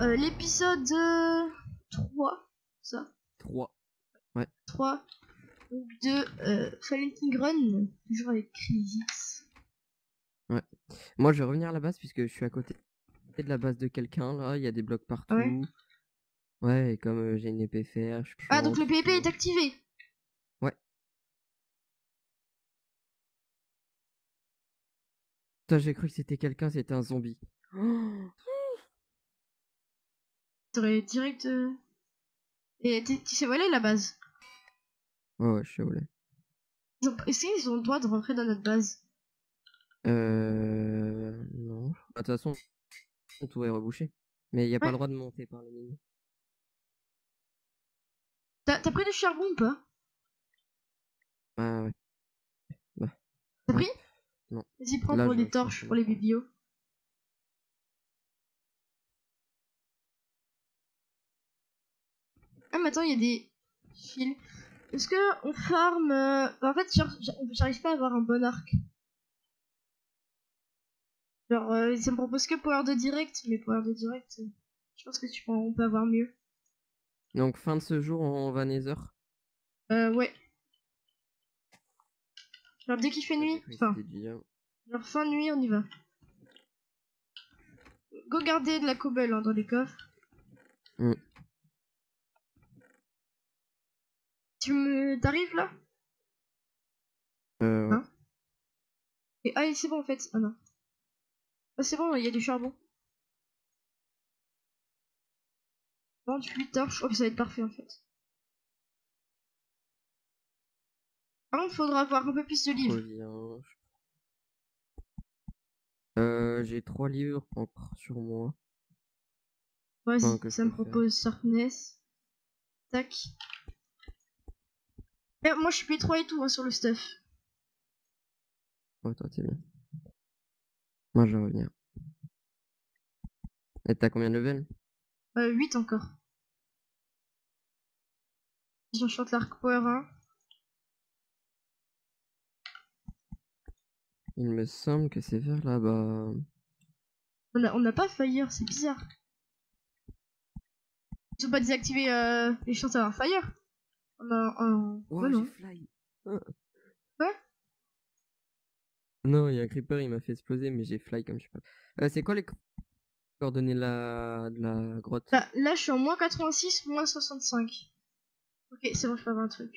euh, l'épisode euh, 3, ça 3. 3 donc de euh, Fallen Run, toujours avec Crisis. Moi, je vais revenir à la base puisque je suis à côté de la base de quelqu'un là. Il y a des blocs partout. Ouais. Ouais, et comme euh, j'ai une épée fer. je Ah, donc le PvP est activé Putain, j'ai cru que c'était quelqu'un, c'était un zombie. T'aurais direct. euh, Et t'es- tu sais où elle est la base Ouais, ouais, je suis au lait. Ils ont... Est-ce qu'ils ont le droit de rentrer dans notre base? Euh. Non. Bah, De toute façon, tout est rebouché. Mais il n'y a pas Ouais. le droit de monter par les mines. T'as t'as pris du charbon ou pas? Ah ouais. T'as pris? Non. Vas-y, prends Là, pour je les torches, pour les biblios. Ah, mais attends, il y a des fils. Est-ce que on farm. euh, En fait, j'arrive pas à avoir un bon arc. Genre, euh, ça me propose que power de direct, mais power de direct, euh, je pense que tu peux, on peut avoir mieux. Donc, fin de ce jour, on va Nether. Euh, ouais. Genre, dès qu'il fait nuit, enfin, genre fin de nuit, on y va. Go garder de la cobble hein, dans les coffres. Mm. Tu me. T'arrives là? Euh, ouais. Hein Et, Ah, c'est bon en fait. Ah non. Ah, c'est bon, il y a du charbon. 28 torches. Oh, ça va être parfait en fait. Par contre, faudra avoir un peu plus de livres. reviens. Euh, j'ai trois livres encore sur moi. Vas-y, Enfin, que ça je me peux faire. propose Sharpness. Tac. Moi, je suis P3 et tout hein, sur le stuff. Toi, t'es bien. Moi, je vais revenir. Et t'as combien de level Euh, 8 encore. J'enchante l'arc power 1. Il me semble que c'est vers là-bas. On a, on n'a pas fire, c'est bizarre. Ils ont pas désactivé euh, les chances d'avoir fire? On a un. Oh, ouais, non. fly. Ah. Quoi Non, il y a un creeper, il m'a fait exploser, mais j'ai fly comme je sais pas. Euh, c'est quoi les co- coordonnées de la, de la grotte? Là, là, je suis en moins 86, moins 65. Ok, c'est bon, je peux avoir un truc.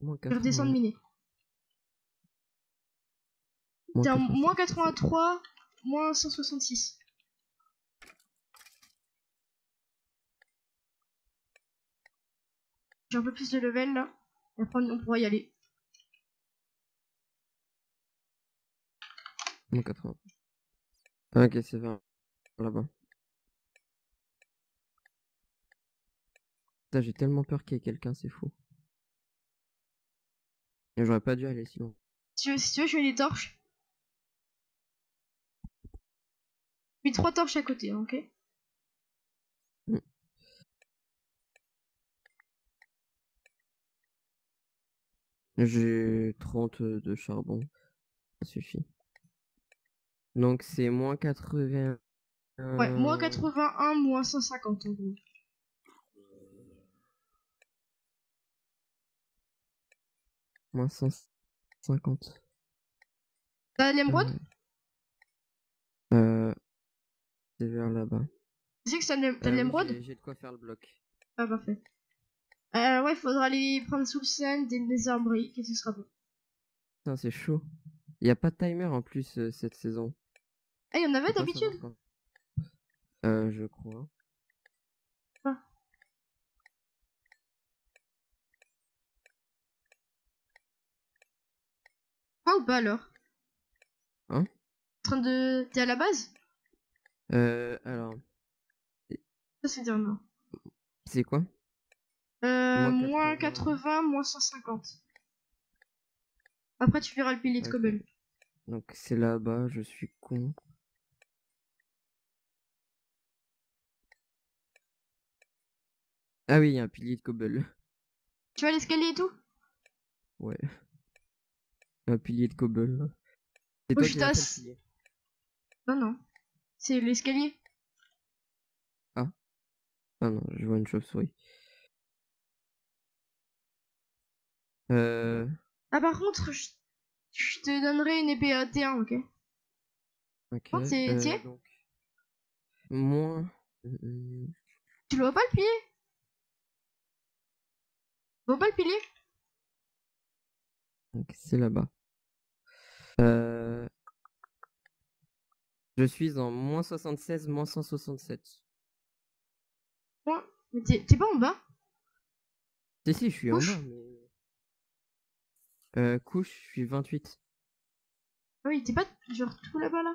Moins Je vais redescendre 80, miner. T'es en 80. moins 83, moins 166. J'ai un peu plus de level là. Et après, on pourra y aller. Moins 80. Ah, ok, c'est vers là-bas. Putain, j'ai tellement peur qu'il y ait quelqu'un, c'est fou. Et j'aurais pas dû aller si loin. Si tu veux, si tu veux je mets des torches. Je mets trois torches à côté, ok? J'ai 30 de charbon. Ça suffit. Donc c'est moins 80. Ouais, moins euh, 81, moins 150 en gros. Moins 150. T'as l'émeraude Euh, euh, c'est vers là-bas. Tu sais que t'as Euh, l'émeraude J'ai de quoi faire le bloc. Ah, parfait. Euh, ouais, faudra aller prendre sous le des, arbres et ce sera bon. Putain, c'est chaud. Il y a pas de timer en plus euh, cette saison. Ah, il y en avait d'habitude. Euh, je crois. Ah ou pas alors? Hein? En train de. T'es à la base? Euh, alors, Ça c'est dire non? c'est quoi? Euh, Moins moins 80. 80, moins 150. Après tu verras le pilier de cobble. Donc c'est là-bas, je suis con. Ah oui, il y a un pilier de cobble. Tu à l'escalier et tout? Ouais. Un pilier de cobble. C'est Faut toi qui. Non, non. C'est l'escalier. Ah non, je vois une chauve-souris. Euh, Ah, par contre, je, je te donnerai une épée à T1, ok? ok. Oh, c'est- euh, donc, moins. euh, Tu le vois pas le pilier? Tu vois pas le pilier? Donc c'est là-bas. Euh, je suis en moins 76, moins 167. Ouais, Mais t'es pas en bas? Si, si, je suis en bas, mais. Euh, couche, je suis 28. Ah Oui, t'es pas genre tout là-bas là?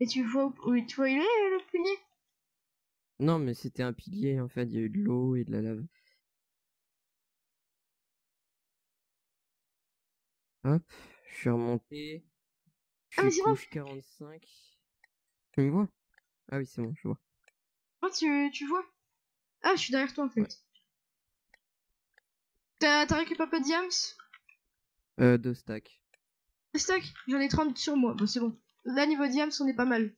Et tu vois où, tu vois où il est le pilier? Non, mais c'était un pilier en fait, il y a eu de l'eau et de la lave. Hop, je suis remonté. Je Ah, mais c'est bon. couche 45. Tu me vois? Ah oui, c'est bon, je vois. Ah, tu, tu vois? Ah, je suis derrière toi en fait. T'as récupéré pas de diams Euh, deux stacks. Stock J'en ai 30 sur moi, bon c'est bon. Là niveau diams on est pas mal.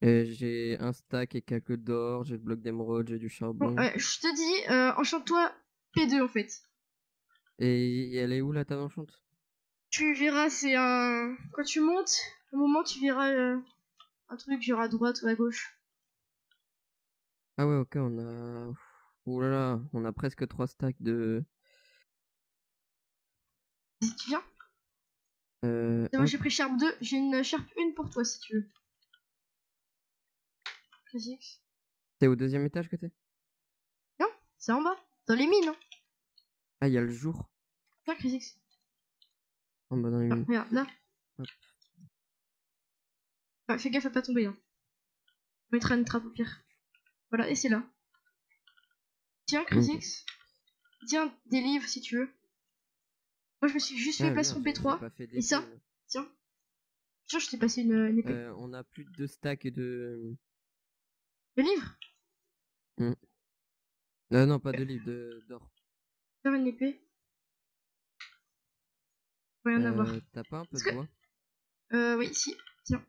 J'ai un stack et quelques d'or, j'ai le bloc d'émeraude, j'ai du Bon, charbon. ouais, je te dis, euh, enchante-toi P2 en fait. Et elle est où la table enchante? Tu verras, c'est un... Quand tu montes, au moment tu verras euh, un truc genre à droite ou à gauche. Ah ouais, ok, on a. Ouh là là, on a presque trois stacks de. Si tu viens Euh, Moi hop, j'ai pris Sharp 2, j'ai une Sharp 1 pour toi si tu veux. Classique. C'est au deuxième étage que t'es? C'est en bas, dans les mines, hein. Ah, il y a le jour. Tiens, Crisix. En bas dans les Ah, mines. regarde, là. Hop. Fais gaffe à pas tomber, hein. On mettra une trappe au pire. Voilà, et c'est là. Tiens, Crisix. Tiens, des livres si tu veux. Moi je me suis juste fait Ah, plastron merde, j'ai- j'ai P3. pas fait Et ça. Tiens. Tiens, je t'ai passé une, une épée. Euh, on a plus de deux stacks de. Le livre Euh, non, pas de livres, de- d'or. Faire une épée. Rien à voir. Euh, T'as pas un peu Est-ce de que- bois? Euh, oui, si. Tiens.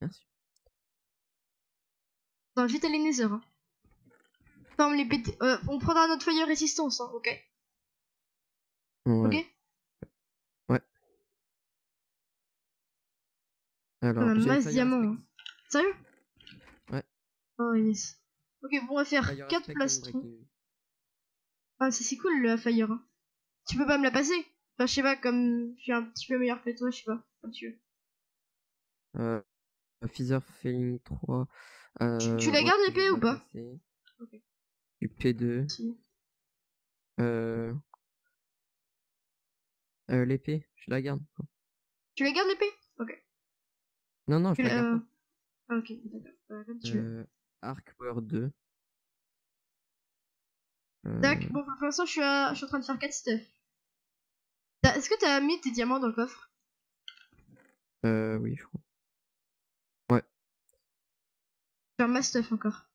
Merci. Attends, vite aller Nether. Hein. Forme les BT. Euh, on prendra notre feuille résistance, hein, ok? Ouais. Ok? Alors, Un j'ai masse diamant. Hein. Sérieux? Ouais. Oh yes. Ok, bon, on va faire Fire 4 Aspect, plastrons. Ah, ça c'est cool la fire. hein. Tu peux pas me la passer? Enfin, je sais pas, comme je suis un petit peu meilleur que toi, je sais pas. Comme tu veux. Euh, Feather Failing 3. Euh, tu la ouais, gardes l'épée ou la pas. Ok. Du P2. Si. Euh... euh, l'épée, je la garde. Tu la gardes l'épée? Non, non, je Tu la la- garde euh, Ah, ok, d'accord. Euh, comme pas. tu veux. Euh, Arc Power 2. Euh, Tac, bon, pour l'instant, je suis, à... je suis en train de faire 4 stuff. Est-ce que t'as mis tes diamants dans le coffre? Euh, oui, je crois. Faire ma stuff encore.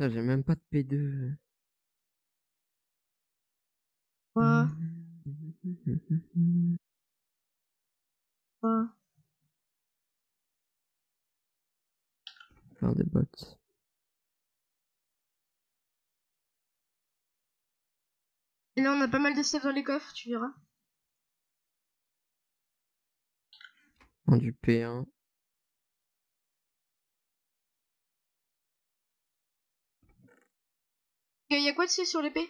J'ai même pas de P2. Quoi? Quoi? Faire des bots. Et là, on a pas mal de stuff dans les coffres, tu verras. Du P1. Il y a quoi dessus sur l'épée?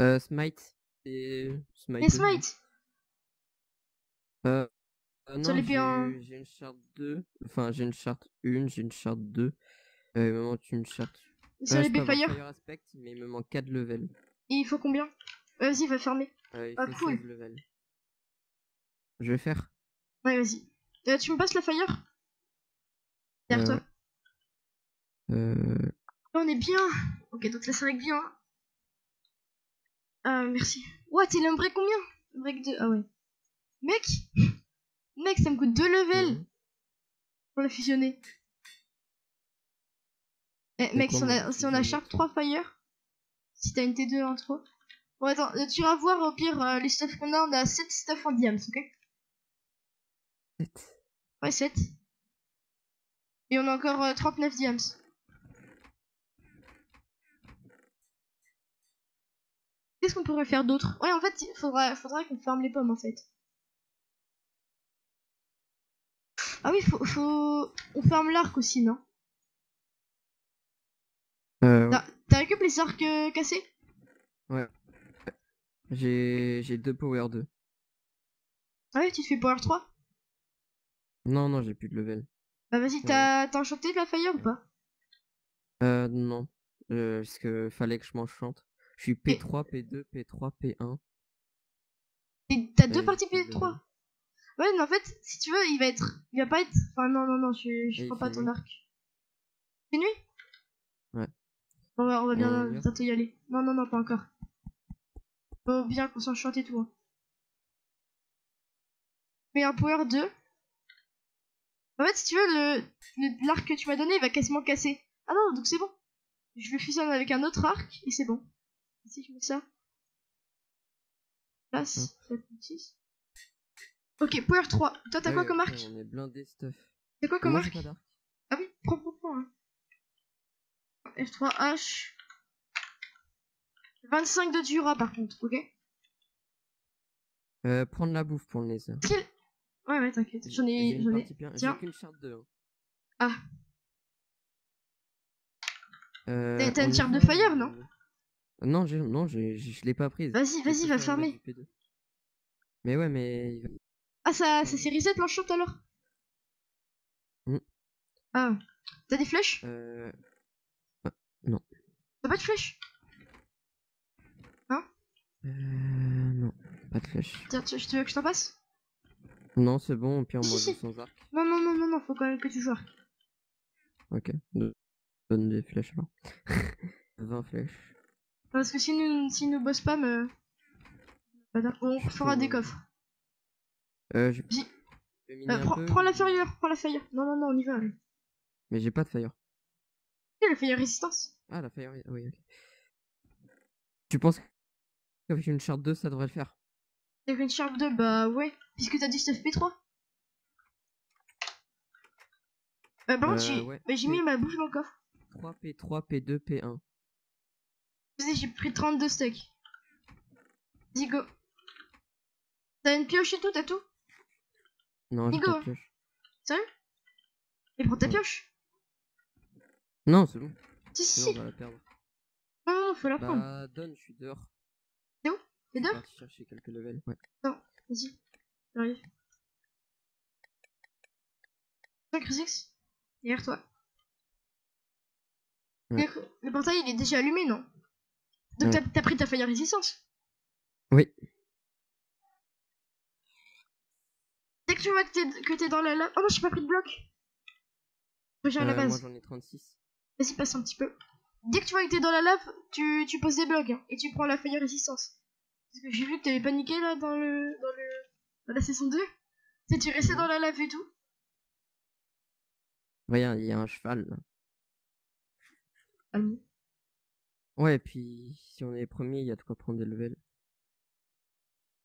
Euh, Smite. Et Smite. Aussi. smites Euh, euh, non, j'ai P1. j'ai une charte 2. Enfin, j'ai une charte 1, j'ai une charte 2. Euh, il me manque une charte. Sur peux l'épée fire Fire Aspect, mais il me manque 4 levels. Et il faut combien? Euh, Vas-y, va fermer. Euh, Ah, cool. 16 levels. Je vais faire. Ouais, vas-y. Euh, tu me passes la fire? Derrière Euh, toi. Euh, Là, on est bien. Ok, donc là, ça règle bien. Ah, merci. What, il a un break combien? Un break 2. Ah ouais. Mec Mec, ça me coûte 2 levels pour la fusionner. Eh, mec, si on a, si on a Sharp l'autre. 3 Fire, si t'as une T2 en trop. Bon, attends, euh, tu vas voir au pire euh, les stuffs qu'on a. On a 7 stuffs en diams, ok? Sept. Ouais, 7. Et on a encore euh, 39 diams. Qu'est-ce qu'on pourrait faire d'autre? Ouais, en fait, il faudra, faudra qu'on ferme les pommes, en fait. Ah oui, faut, faut... On ferme l'arc aussi, non? Euh, ouais. T'as récupéré les arcs euh, cassés J'ai j'ai deux power 2. Ah ouais, tu te fais power 3 Non, non, j'ai plus de level. Bah vas-y, t'as t'as enchanté de la fire ou pas? Euh, non. Euh, parce que fallait que je m'enchante. Je suis Et- P3, P2, P3, P1. Et T'as deux Ouais, parties j'ai plus de P3 Ouais, mais en fait, si tu veux, il va être... Il va pas être... Enfin, non, non, non, je, je prends pas ton arc. C'est nuit? Ouais. On va, on va bien bientôt y aller. Non, non, non, pas encore. Faut bien qu'on s'enchante et tout. Hein. Mais un power 2. En fait, si tu veux, le le- l'arc que tu m'as donné, il va quasiment casser. Ah non, donc c'est bon. Je le fusionne avec un autre arc et c'est bon. Si je mets ça. Place. 6. Ok, power 3. Toi, t'as quoi comme arc On est blindé stuff. T'as quoi comme Moi, arc. Ah oui, prends, prends, prends. hein. F3H. 25 de Dura par contre, ok Euh, prendre la bouffe pour le laser. Ouais, ouais, t'inquiète. J'en ai. J'en ai. Tiens. J'ai charte 2. hein. Ah. Euh, T'as- une charte de fire, euh, non Non, j'ai- non, j'ai- je l'ai pas prise. Vas-y, Je vas-y, va fermer. mettre du P2. Mais ouais, mais. Ah, ça, ça s'est reset l'enchant alors Hmm. Ah. T'as des flèches? Euh, T'as pas de flèches euh, non, pas de flèche. Tiens, tu, tu veux que je t'en passe? Non, c'est bon, au pire, moi, je sans arc. Non, non, non, non, non, faut quand même que tu joues. Ok. De- Donne des flèches alors. 20 flèches. Parce que si nous, si nous boss pas, me... on fera des coffres. Euh, je Euh, prends, peu, prends la fire, prends la fire. Non, non, non, on y va. Mais j'ai pas de fire. Il la fire résistance? Ah, la fire, oui, oui, ok. Tu penses qu'avec une charte 2, ça devrait le faire? Avec une Sharp 2, bah ouais. Puisque t'as du stuff P3. Euh, par contre, Euh, j'ai ouais. bah, j'ai P- mis ma bouffe dans le coffre. 3, P3, P2, P1. Vas-y, j'ai pris 32 steaks. Vas-y, go. T'as une pioche et tout, t'as tout? Non, j'ai pas hein. de pioche. Et prends ta pioche? Non, c'est bon. Si, si, si. on va la perdre. Non, non, non, faut la prendre. Bah, donne, je suis dehors. T'es Je suis dehors parti chercher quelques levels. Ouais. Vas-y. J'arrive. 5 X Derrière toi. Ouais. Le, portail, il est déjà allumé, non? Donc Ouais. t'as t'as pris ta fire résistance Oui. Dès que tu vois que t'es que t'es dans la lave... Oh non, j'ai pas pris de bloc J'ai à la Euh, moi, base. j'en ai 36. Vas-y, passe un petit peu. Dès que tu vois que t'es dans la lave, tu, tu poses des blocs hein, et tu prends la fire résistance. Parce que j'ai vu que t'avais paniqué là dans le dans le dans la saison 2. Tu sais, tu restais dans la lave et tout. Regarde, il y a un cheval là. Allez. Ouais, et puis si on est premier, il y a de quoi prendre des levels.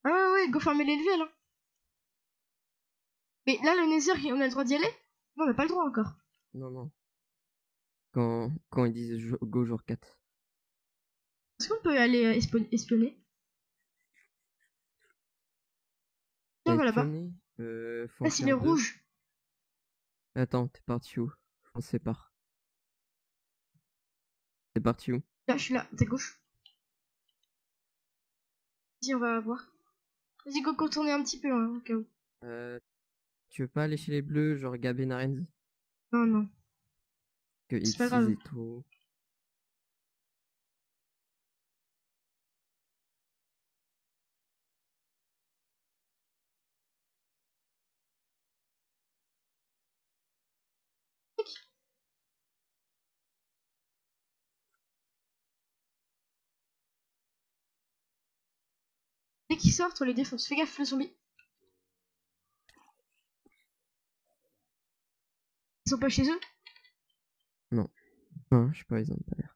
Ah ouais, ouais, go farmer les levels. Hein. Mais là, le Nether, on a le droit d'y aller? Non, on n'a pas le droit encore. Non, non. Quand, quand ils disent go jour 4. Est-ce qu'on peut aller euh, espionner? Voilà là-bas. Espionner, Euh, c'est faire les deux. rouges. Attends, t'es parti où? On se sépare. T'es parti où? Là, je suis là, t'es gauche. Vas-y, on va voir. Vas-y, go contourner un petit peu, hein, au cas où. euh, Tu veux pas aller chez les bleus, genre Gaben Arens Non, non. Que X est trop. Dès qu'ils sortent, on les défonce. Fais gaffe, le zombie. Ils sont pas chez eux? Non. Non, je sais pas, pas l'air.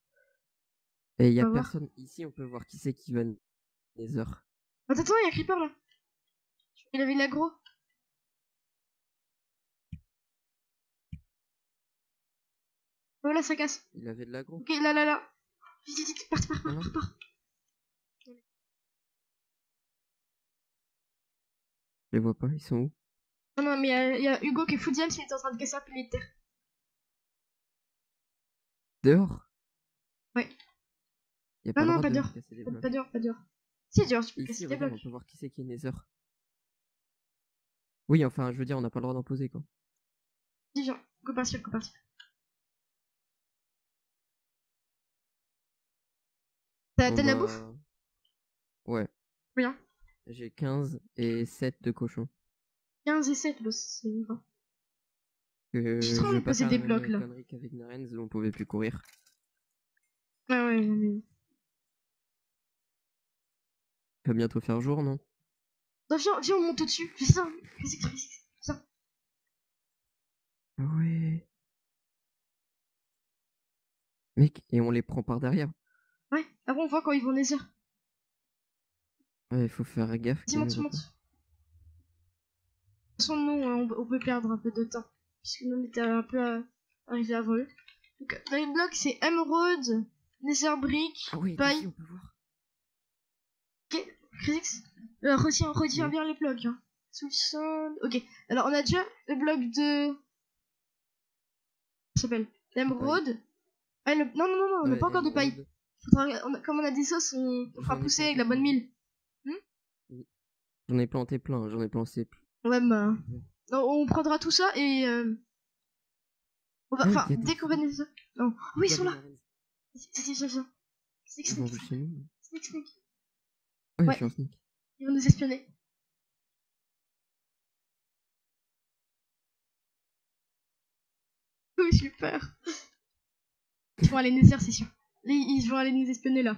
Et il y a va personne ici, on peut voir qui c'est qui va les heures. Attends, attends, il y a creeper là. Il avait de l'aggro. Voilà, ça casse. Il avait de l'agro. Ok, là, là, là. Vite, vite, vite, part, part, part, part. Je les vois pas, ils sont où? Non, non, mais il y a- il y, a Hugo qui est full James, il est en train de casser un pilier de terre. Dehors? Ouais. Y a pas non, pas de dehors. Pas dehors, pas dehors. Si, dehors, tu peux Ici, casser des blocs. On peut voir qui c'est qui est Nether. Oui, enfin, je veux dire, on n'a pas le droit d'en poser, quoi. Dis, genre, go par go par T'as de la bah bouffe? Ouais. Combien? J'ai 15 et 7 de cochons. 15 et 7, bah, c'est 20. Euh, J'ai des blocs là. On pouvait plus courir. Ah ouais, mais... Il va bientôt faire jour, non? Viens, viens, on monte au-dessus. Fais ça, hein. fais ça. Ah ouais. Mec, et on les prend par derrière. Ouais, avant on voit quand ils vont les airs. Ouais, il faut faire gaffe. Monte, monte. De toute façon, nous, euh, on peut perdre un peu de temps. Puisque nous, était un peu euh, arrivés avant eux. Donc, dans les blocs, c'est Emerald, Nether Brick, Ah oui, paille. ici, on peut voir. Ok, Chris, euh, retiens, retiens Oui. bien les blocs. Hein. Sous le sol. Ok, alors on a déjà le bloc de. Ça s'appelle? Emerald. Ah, le... Non, non, non, non, on n'a Ouais, pas encore de paille. émeraude. Faudra... on a- Comme on a des sauces, on, on fera pousser avec la bonne mille. J'en ai planté plein, j'en ai planté plus. Ouais, bah. Non, on prendra tout ça et. euh, On va. Oui, Enfin, dès qu'on va ça. Non. Oui, ils sont là. C'est c'est ça. Snake, Ils vont nous. Ouais, Ouais. je suis en sneak. Ils vont nous espionner. Oui, super. Ils vont aller Nether, c'est sûr. Ils ils vont aller nous espionner là.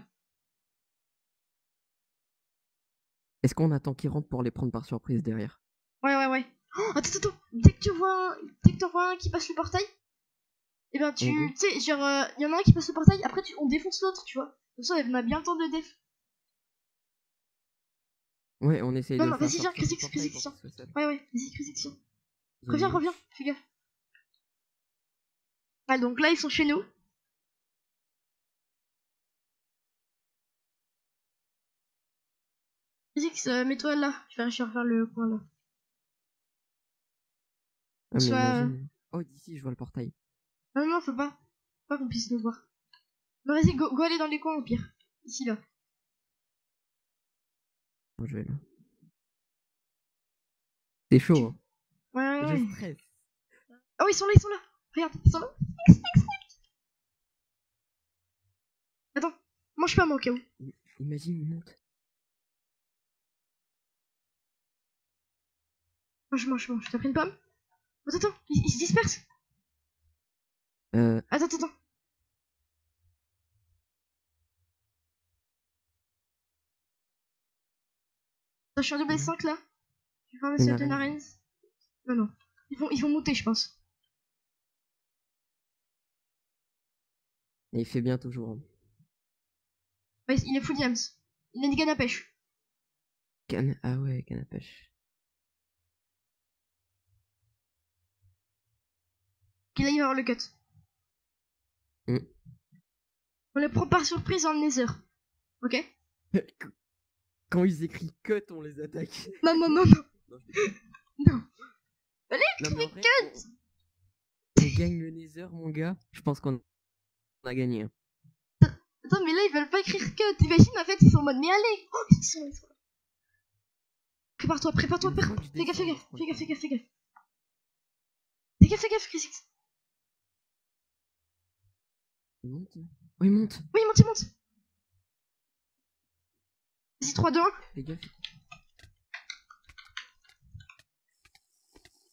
Est-ce qu'on attend qu'ils rentrent pour les prendre par surprise derrière? Ouais, ouais, ouais. Oh, attends, attends. Dès que tu vois un, dès que tu vois un qui passe le portail, et ben tu, tu sais, genre, il y en a un qui passe le portail, après tu, on défonce l'autre, tu vois. Comme ça, on a bien le temps de le déf. Ouais, on essaye Non, de non, faire vas-y, seul. Ouais, ouais, vas-y, a Reviens, une- reviens, fais gaffe. Ah, donc là, ils sont chez nous. Zix, euh, mets-toi là. Je vais réussir à faire le coin là. Ah, Soit- imagine. Oh, d'ici, je vois le portail. Non, non, faut pas. Faut pas qu'on puisse nous voir. Non, vas-y, go, go aller dans les coins au pire. Ici, là. Moi, je vais là. C'est chaud, hein. Ouais, ouais, ouais. Je stresse. Oh, ils sont là, ils sont là. Regarde, ils sont là. Attends, mange pas moi au cas où. Imagine, il monte. Mange, mange, mange. T'as pris une pomme? Attends, attends, ils se dispersent. Euh, Attends, attends, attends. Attends, je suis en double 5 là. Je vais Une set de. Narens. Non, non. Ils vont, ils vont monter, je pense. et il fait bientôt jour. hein. Ouais, il est full diams. Il a une canne à pêche. Canne... Ah ouais, canne à pêche. Qu'il aille voir le cut. Mm. On les prend par surprise en nether. Ok? Quand ils écrivent cut, on les attaque. Non, non, non, non. Non, mais en vrai, on... on gagne le Nether, mon gars. Je pense qu'on a gagné. Attends, mais là, ils veulent pas écrire cut. T'imagines, en fait, ils sont en mode, mais allez Oh, ils sont ils. Prépare-toi, prépare-toi, Une fois prépare que je Fais gaffe, fais gaffe, fais gaffe, fais gaffe, fais gaffe. Fais gaffe, fais gaffe, Chris. Il monte. Oh, il monte. Oui, monte, il monte. Vas-y, 3, 2, 1. Fais gaffe.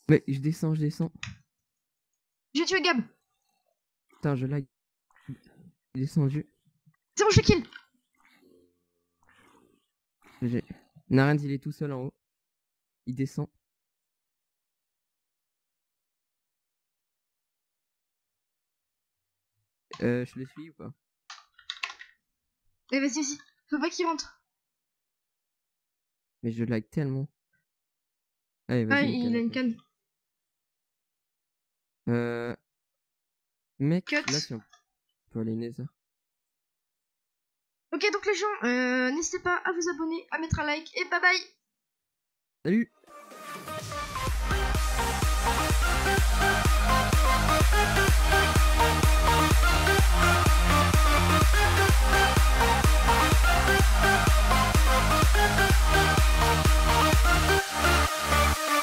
Ouais, je descends, je descends. Je vais tuer Gab. Putain, je lag. Descendu. C'est bon, je kill. J'ai- Narens, il est tout seul en haut. Il descend. Euh, je les suis ou pas? Eh, vas-y, vas-y. Faut pas qu'il rentre. Mais je like tellement. Allez, Ah, il a une canne. Euh... Mec, Cut. là, si on peut aller Nether. Ok, donc les gens, euh, n'hésitez pas à vous abonner, à mettre un like et bye bye Salut